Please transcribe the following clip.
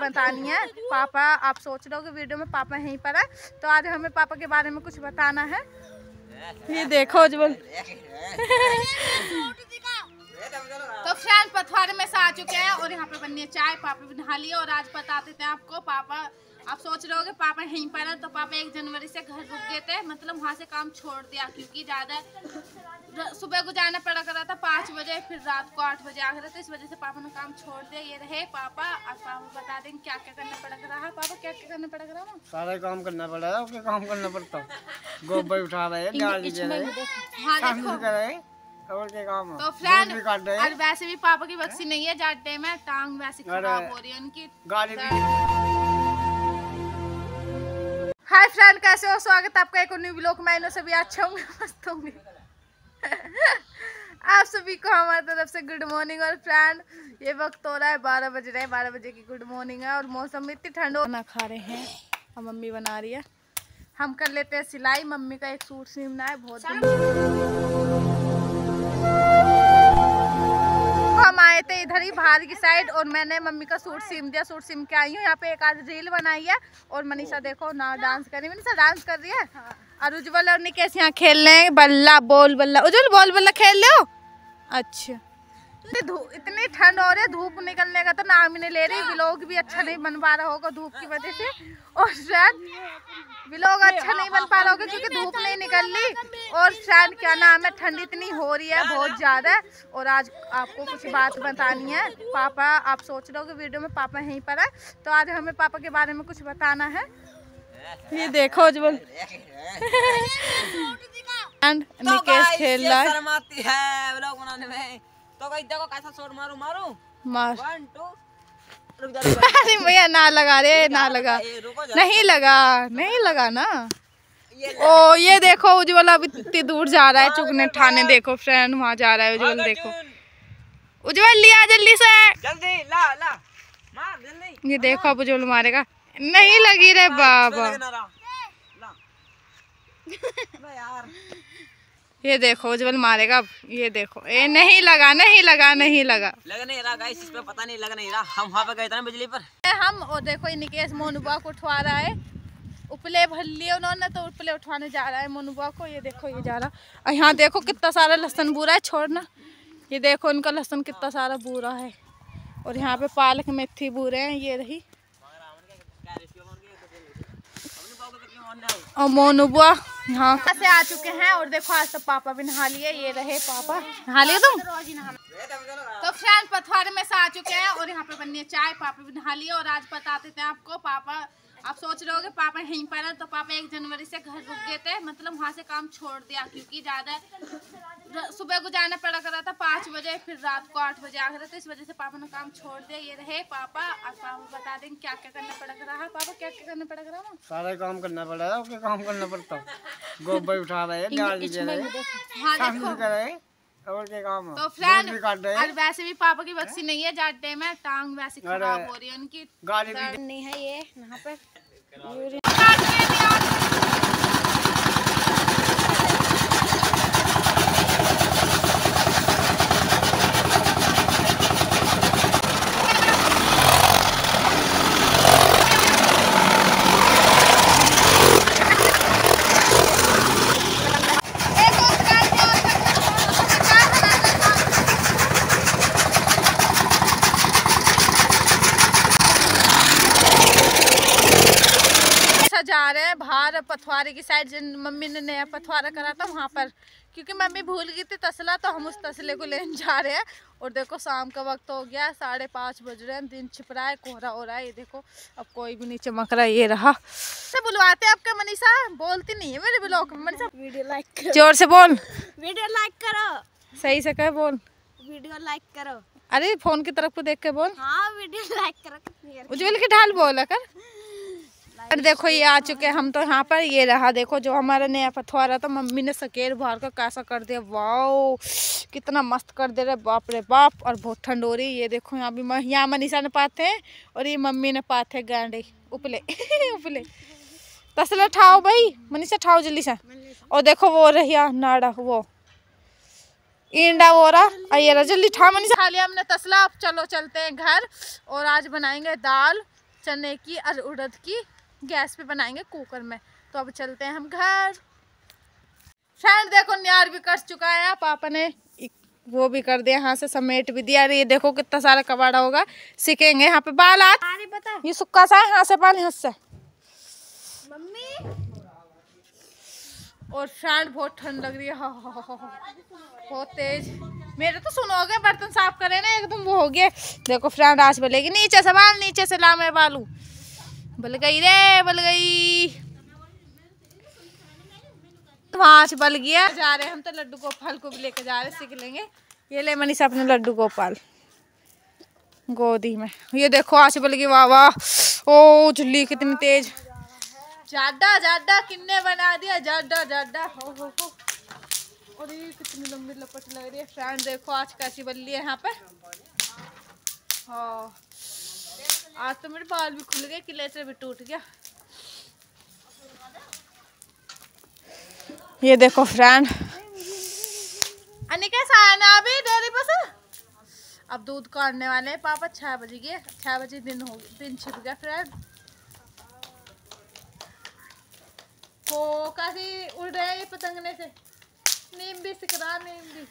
बतानी है। पापा आप सोच रहे हो कि वीडियो में पापा यहीं पर है? तो आज हमें पापा के बारे में कुछ बताना है। ये देखो उज्जवल तो फ्रेंड पथवारे में से आ चुके हैं और यहाँ पे बननी है चाय। पापा भी नहा लिए और आज बताते हैं आपको। पापा आप सोच रहे हो कि पापा यहीं पर है? तो पापा एक जनवरी से घर रुक गए थे। मतलब वहाँ से काम छोड़ दिया क्योंकि ज़्यादा सुबह को जाना पड़ा कर रहा था पाँच बजे फिर रात को आठ बजे आ रहे थे इस वजह से पापा ने काम छोड़ दिया ये रहे पापा और पापा बता देंगे क्या क्या करना पड़ा कर रहा है पापा क्या क्या करना पड़ा कर रहा है? सारा काम करना पड़ा है क्या काम करना पड़ता गोबर उठा रहे हैं दे रहे हैं हाँ रहे हैं है तो फ्रेंड और वैसे भी पापा की बक्सी नहीं है जाटे में टांग वैसे खराब हो रही है उनकी। गाड़ी हाय फ्रेंड कैसे हो? स्वागत है आपका एक न्यू ब्लॉग में। इन्हों सभी अच्छे होंगे मस्त होंगे। आप सभी को हमारी तरफ़ से गुड मॉर्निंग और फ्रेंड ये वक्त हो रहा है बारह बज रहे हैं, बारह बजे की गुड मॉर्निंग है और मौसम इतनी ठंड खाना खा रहे हैं, और मम्मी बना रही है। हम कर लेते हैं सिलाई, मम्मी का एक सूट सीमना है, बहुत हम आए थे इधर ही बाहर की साइड और मैंने मम्मी का सूट सीम दिया, सूट सीम के आई हूँ, यहाँ पे एक आज रील बनाई है और मनीषा देखो ना डांस कर रही मनीषा डांस कर रही है। और उज्जवल और निकेश यहाँ खेल रहे हैं? बल्ला बॉल बल्ला। उज्जवल बॉल बल्ला खेल रहे हो? अच्छा। इतनी ठंड हो रही है धूप निकलने का तो नाम ही नहीं ले रही। व्लॉग भी अच्छा नहीं बन पा रहा होगा धूप की वजह से। और शायद व्लॉग अच्छा नहीं बन पा रहा होगा क्योंकि धूप नहीं निकल रही। और शायद क्या नाम है? ठंड इतनी हो रही है बहुत ज़्यादा। और आज आपको कुछ बात बतानी है। पापा आप सोच रहे हो कि वीडियो में पापा यहीं पर है? तो आज हमें पापा के बारे में कुछ बताना है। ये देखो उज्जवल। एंड निकेश खेल रहा है शर्म आती है व्लॉग बनाने में। तो भाई देखो कैसा शॉट मारू मारू? मार। वन टू रुक जा रुक जा। अरे भैया ना लगा रे ना लगा। नहीं लगा नहीं लगा ना। ओ ये देखो उज्जवल अब इतनी दूर जा रहा है चुगने ठाने देखो फ्रेंड वहाँ जा रहा है उज्जवल देखो। उज्जवल लिया जल्दी से। जल्दी ला ला। मार जल्दी। ये देखो अब उज्जवल मारेगा। नहीं लगी रे बाबा लगना रहा ला अबे यार ये देखो उज्जवल मारेगा अब। ये देखो। ये नहीं लगा नहीं लगा नहीं लगा। लग नहीं रहा गाइस इस पे पता नहीं लग नहीं रहा। हम वहाँ पे गए थे ना बिजली पर। हम और देखो ये निकेश मोनुबा को उठवा रहा है। उपले भर लिए उन्होंने तो उपले उठवाने जा रहा है मोनुबा को। ये देखो ये जा रहा। और यहाँ देखो कितना सारा लहसन बुरा है छोड़ना ये देखो उनका लहसन कितना सारा बुरा है। और यहाँ पे पालक मेथी बुरे हैं ये रही। और मोनुबा यहाँ से आ चुके हैं और देखो आज तो पापा भी नहा लिए ये रहे पापा। नहा लिए तुम? तो फ्रेंड पथवारे में से आ चुके हैं और यहाँ पे बननी है चाय पापा भी नहा लिए और आज बताते थे आपको पापा आप सोच रहे हो पापा यहीं पर है तो पापा एक जनवरी से घर रुक गए थे मतलब वहाँ से काम छोड़ दिया क्योंकि ज़्यादा सुबह को जाना पड़ा कर रहा था पाँच बजे फिर रात को आठ बजे आ रहे थे इस वजह से पापा ने काम छोड़ दिया। ये रहे पापा और पापा बता देंगे क्या क्या करना पड़ा कर रहा है। पापा क्या क्या करना पड़ा कर रहा है? सारा काम करना पड़ा है काम करना पड़ता? गोबर उठा रहे हैं दे हैं देखो रहे हैं और क्या काम तो फ्रेंड और वैसे भी पापा की बक्सी नहीं है जाते में टांग वैसे खराब हो रही है उनकी। गाड़ी नहीं है ये यहाँ पे। ऐसा जा रहे हैं बाहर पथवारे की साइड जिन मम्मी ने नया पथवारा करा था वहाँ पर। क्योंकि मम्मी भूल गई थी तसला तो हम उस तसले को लेने जा रहे हैं। और देखो शाम का वक्त हो गया है साढ़े पाँच बज रहे हैं दिन छिप रहा है कोहरा हो रहा है ये देखो। अब कोई भी नहीं चमक रहा ये रहा। से बुलवाते हैं आपका मनीषा बोलती नहीं है मेरे ब्लॉग में। मनीषा वीडियो लाइक करो। ज़ोर से बोल। वीडियो लाइक करो। सही से कह बोल। वीडियो लाइक करो। अरे फ़ोन की तरफ़ को देख के बोल। हाँ वीडियो लाइक करो। उज्जवल की ढाल बोला कर और देखो ये आ चुके हैं, हम तो यहाँ पर ये रहा, देखो जो हमारा नया पथवारा था, मम्मी ने सकेर भर कर कैसा कर दिया। वाओ, कितना मस्त कर दे रहे बाप रे बाप, और बहुत ठंड हो रही ये देखो यहाँ भी यहाँ मनीषा ने पाते हैं और ये मम्मी ने पाते हैं गांडे, उपले उपले। तसला ठाओ भाई, मनीषा ठाओ जल्दी से। और देखो वो रही नाड़ा, वो। ईंडा वो रहा ये रहा, जल्दी ठा मनीषा। खा लिया हमने तसला, अब चलो चलते हैं घर, और आज बनाएँगे दाल, चने की और उड़द की। गैस पे बनाएँगे कुकर में। तो अब चलते हैं हम घर। फ्रेंड देखो न्यार भी कट चुका है पापा ने वो भी कर दिया यहाँ से समेट भी दिया। ये देखो कितना सारा कबाड़ा होगा सीखेंगे यहाँ पे बाल आज ये सुक्का सा है यहाँ से बाल यहाँ से। मम्मी। और फ्रेंड बहुत ठंड लग रही हाँ बहुत तेज। मेरे तो सुनोगे बर्तन साफ़ करे ना एकदम वो हो गए। देखो फ्रेंड आज बोलेगी नीचे से बाल नीचे से ला मैं बालू। बल गई रे, बल गई। वहाँ बल गया। जा रहे हम तो लड्डू गोपाल को भी लेके जा रहे सीख लेंगे ये ले मनीषा अपने लड्डू गोपाल। गोदी में। ये देखो आज बल गई, वाह वाह। ओ, झुल्ली कितनी तेज। जाडा जाडा, किन्ने बना दिया, जाडा जाडा। हो हो हो। और ये कितनी लंबी लपट लग रही है। फ्रेंड देखो आज कैसी बल्ली है यहाँ पे। हाँ। आज तो मेरे बाल भी खुल गए किलेचर भी टूट गया। ये देखो फ्रेंड। अनिका साना अभी डेयरी बस। अब दूध काटने वाले हैं पापा छः बजे गए छः बजे दिन हो दिन छिप गया फ्रेंड। हो कैसी उड़ रहे पतंगने से। नीम भी सिकरा नीम भी।